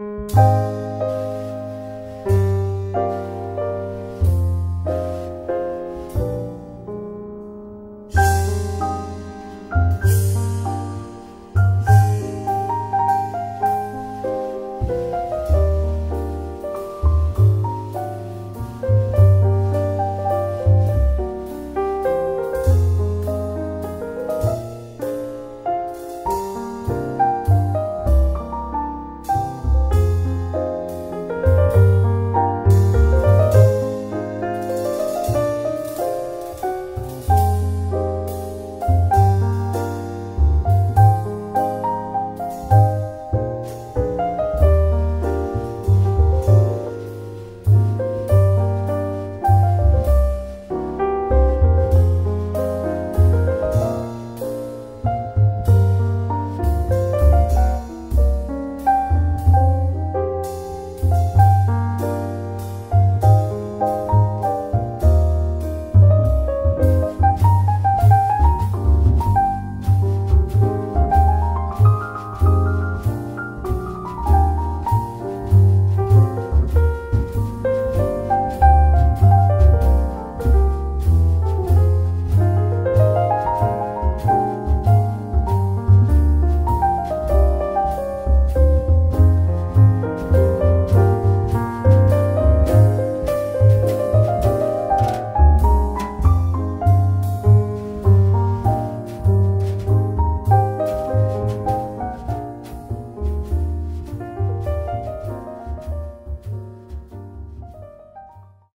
you